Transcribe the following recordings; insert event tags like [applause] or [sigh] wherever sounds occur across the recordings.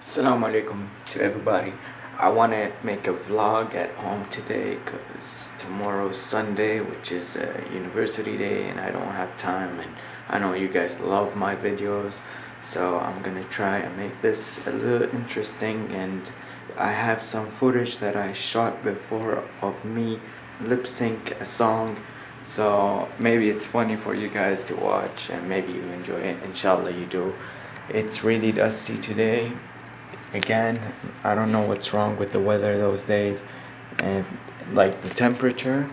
Assalamu alaikum to everybody. I want to make a vlog at home today because tomorrow's Sunday, which is a university day, and I don't have time. And I know you guys love my videos, so I'm gonna try and make this a little interesting. And I have some footage that I shot before of me lip sync a song, so maybe it's funny for you guys to watch, and maybe you enjoy it. Inshallah, you do. It's really dusty today again i don't know what's wrong with the weather those days and like the temperature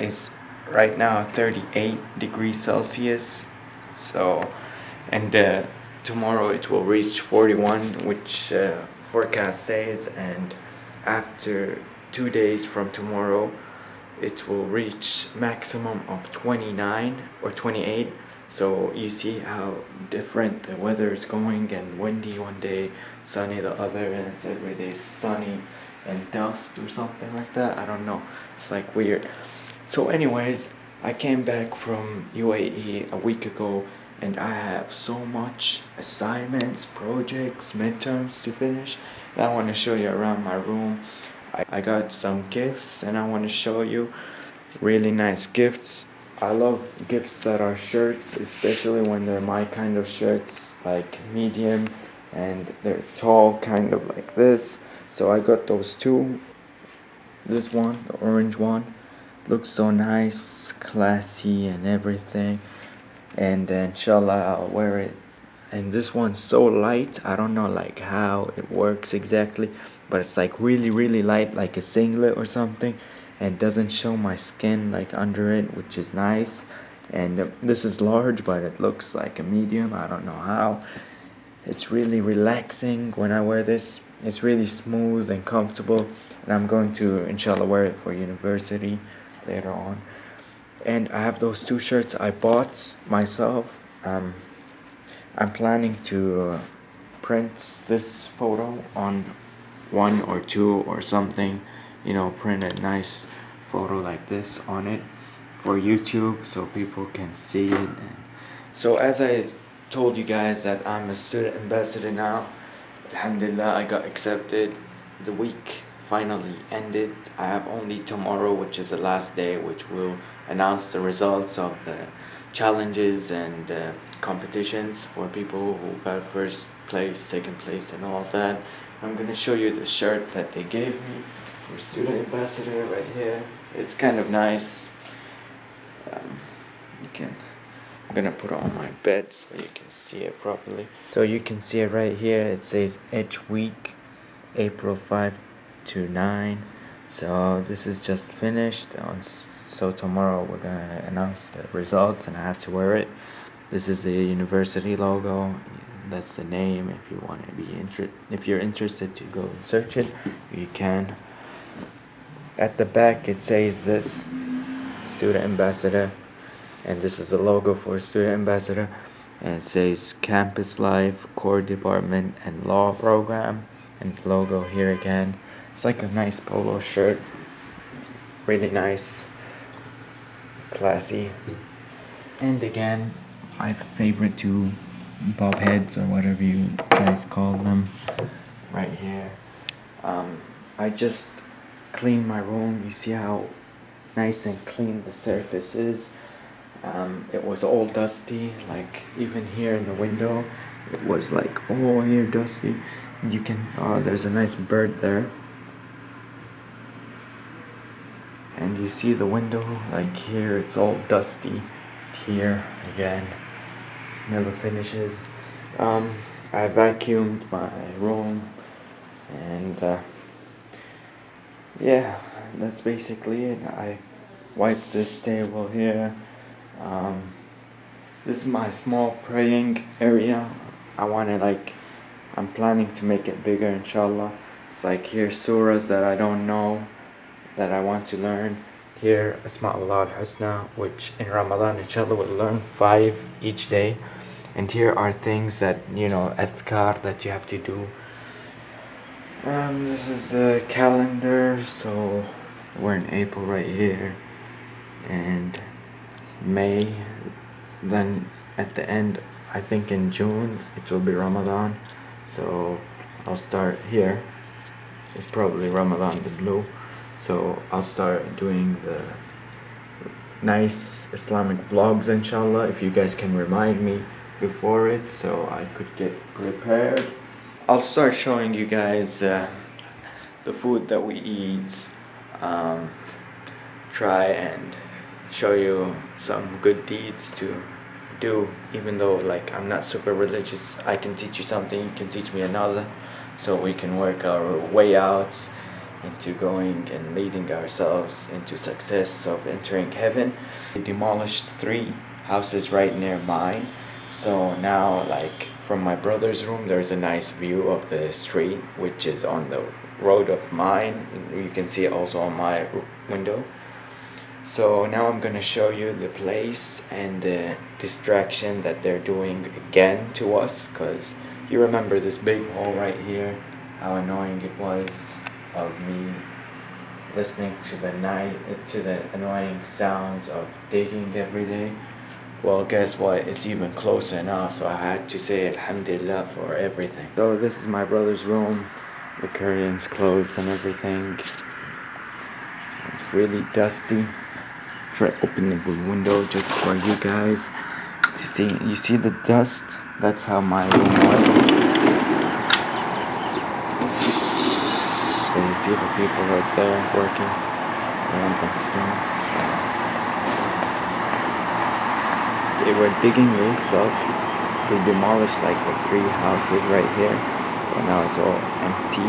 is right now 38 degrees celsius so and uh, tomorrow it will reach 41 which uh, forecast says and after two days from tomorrow it will reach maximum of 29 or 28 so you see how different the weather is going and windy one day, sunny the other, and it's every day sunny and dust or something like that. I don't know. It's like weird. So anyways, I came back from UAE a week ago and I have so much assignments, projects, midterms to finish. And I want to show you around my room. I, got some gifts and I want to show you really nice gifts I love gifts that are shirts, especially when they're my kind of shirts, like medium and they're tall, kind of like this. So I got those two. This one, the orange one, looks so nice, classy, and everything. And inshallah, I'll wear it. And this one's so light, I don't know like how it works exactly, but it's like really, really light, like a singlet or something and doesn't show my skin like under it which is nice. And this is large but it looks like a medium I don't know how. It's really relaxing when I wear this. It's really smooth and comfortable and I'm going to inshallah wear it for university later on. And I have those two shirts I bought myself. Um, I'm planning to uh, print this photo on one or two or something you know print a nice photo like this on it for YouTube so people can see it. And so as I told you guys that I'm a student ambassador now Alhamdulillah I got accepted. The week finally ended. I have only tomorrow which is the last day which will announce the results of the challenges and uh, competitions for people who got first place second place and all that I'm gonna show you the shirt that they gave me for student ambassador right here. It's kind of nice. Um, you can. I'm gonna put it on my bed so you can see it properly. So you can see it right here. It says each week, April 5 to 9. So this is just finished. On so tomorrow we're gonna announce the results, and I have to wear it. This is the university logo. That's the name. If you want to be interested, if you're interested to go and search it, you can at the back it says this student ambassador and this is the logo for student ambassador and it says campus life core department and law program and logo here again it's like a nice polo shirt really nice classy and again my favorite two bob heads or whatever you guys call them right here um, I just cleaned my room. You see how nice and clean the surface is. Um, it was all dusty, like even here in the window, it was like all here dusty. You can, oh, there's a nice bird there. And you see the window, like here, it's all dusty. Here, again, never finishes. Um, I vacuumed my room and uh, yeah that's basically it. I wiped this table here. Um, this is my small praying area. I want to like I'm planning to make it bigger inshallah. It's like here surahs that I don't know that I want to learn. Here Asma'ullah al-Husna which in Ramadan inshallah we'll learn five each day and here are things that you know adhkar that you have to do um, this is the calendar, so we're in April right here, and May. Then at the end, I think in June, it will be Ramadan. So I'll start here. It's probably Ramadan the blue. So I'll start doing the nice Islamic vlogs inshallah if you guys can remind me before it so I could get prepared. I'll start showing you guys uh, the food that we eat. Um, try and show you some good deeds to do even though like I'm not super religious I can teach you something you can teach me another so we can work our way out into going and leading ourselves into success of entering heaven. We demolished three houses right near mine. So now like from my brother's room there's a nice view of the street which is on the road of mine. You can see it also on my window. So now I'm gonna show you the place and the distraction that they're doing again to us because you remember this big hole right here how annoying it was of me listening to the night to the annoying sounds of digging every day well guess what? It's even closer now so I had to say alhamdulillah for everything. So this is my brother's room. The curtains closed and everything. It's really dusty. Try opening the window just for you guys to see. You see the dust? That's how my room was. So you see the people right there working around that stone. They were digging this up. They demolished like the three houses right here. So now it's all empty.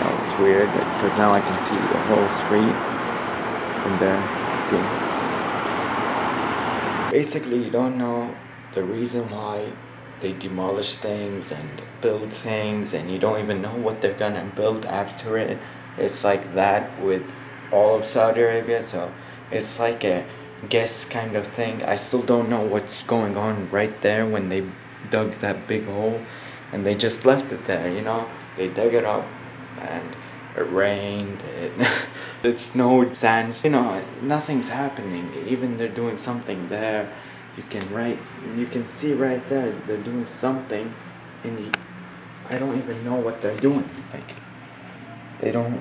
That was weird because now I can see the whole street from there. See? Basically, you don't know the reason why they demolish things and build things and you don't even know what they're gonna build after it it's like that with all of Saudi Arabia so it's like a guess kind of thing. I still don't know what's going on right there when they dug that big hole and they just left it there you know? They dug it up and it rained it [laughs] it snowed sands you know nothing's happening. Even they're doing something there. You can write you can see right there they're doing something and you, I don't even know what they're doing like they don't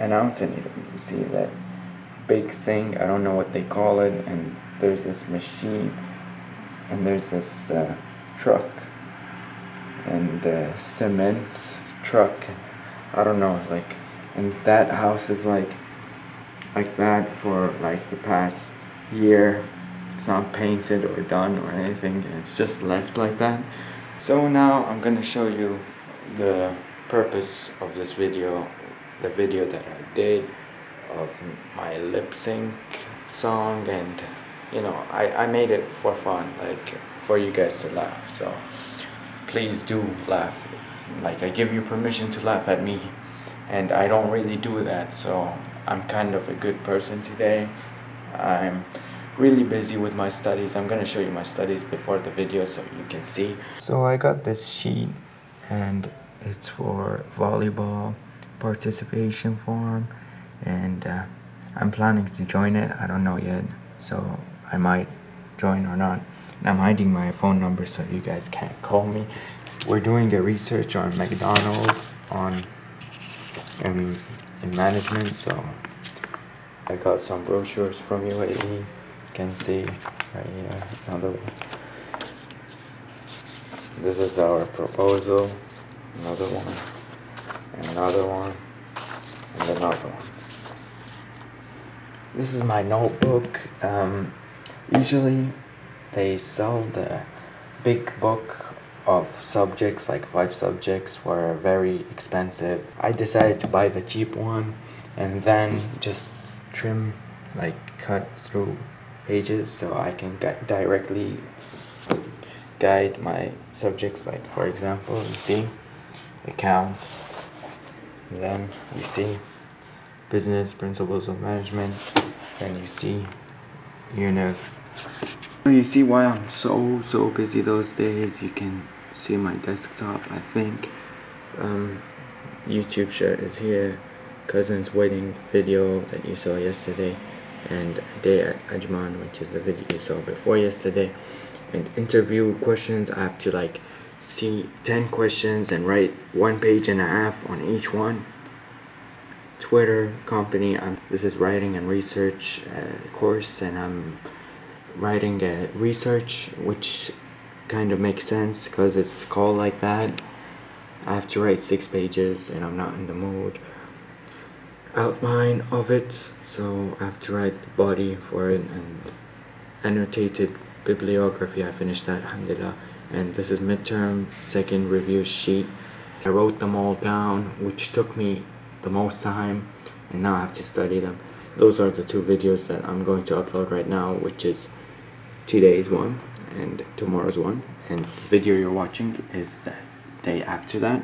announce anything you see that big thing I don't know what they call it and there's this machine and there's this uh, truck and the cement truck. I don't know like and that house is like like that for like the past year. It's not painted or done or anything it's just left like that. So now I'm gonna show you the purpose of this video the video that I did of my lip sync song and you know I, I made it for fun like for you guys to laugh. So please do laugh. Like I give you permission to laugh at me and I don't really do that. So I'm kind of a good person today. I'm really busy with my studies. I'm gonna show you my studies before the video so you can see. So I got this sheet and it's for volleyball participation form and uh, I'm planning to join it. I don't know yet so I might join or not. And I'm hiding my phone number so you guys can't call me. We're doing a research on McDonald's on in, in management so I got some brochures from UAE you can see right here another one this is our proposal another one another one and another one this is my notebook. Um, usually they sell the big book of subjects like five subjects for very expensive. I decided to buy the cheap one and then just trim like cut through pages so I can directly guide my subjects like for example you see accounts. Then you see business principles of management then you see UNIV you see why I'm so so busy those days you can see my desktop I think um, YouTube shirt is here cousin's wedding video that you saw yesterday and day at Ajman, which is the video you saw before yesterday. And interview questions, I have to like see 10 questions and write one page and a half on each one. Twitter company, I'm, this is writing and research uh, course, and I'm writing a research, which kind of makes sense because it's called like that. I have to write six pages and I'm not in the mood. Outline of it, so I have to write the body for it and annotated bibliography. I finished that, alhamdulillah. And this is midterm second review sheet. I wrote them all down, which took me the most time, and now I have to study them. Those are the two videos that I'm going to upload right now, which is today's one and tomorrow's one. And the video you're watching is the day after that.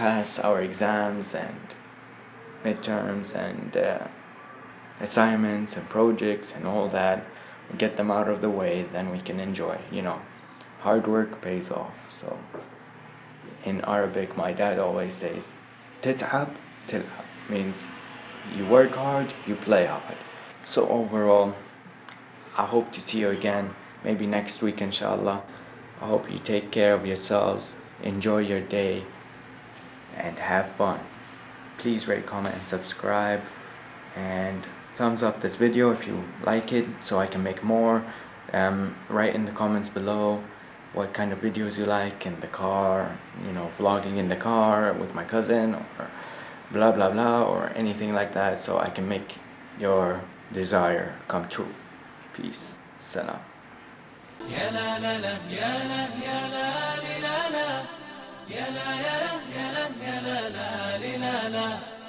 pass our exams and midterms and uh, assignments and projects and all that, we get them out of the way, then we can enjoy. You know, hard work pays off. So in Arabic, my dad always says, "Tetab." til'ab," means you work hard, you play hard. So overall, I hope to see you again, maybe next week, inshallah. I hope you take care of yourselves, enjoy your day, and have fun. Please rate, comment, and subscribe. And thumbs up this video if you like it so I can make more. Um, write in the comments below what kind of videos you like in the car, you know, vlogging in the car with my cousin or blah blah blah or anything like that so I can make your desire come true. Peace. Salam. يا لا يا لا يا لا يا لا لا لا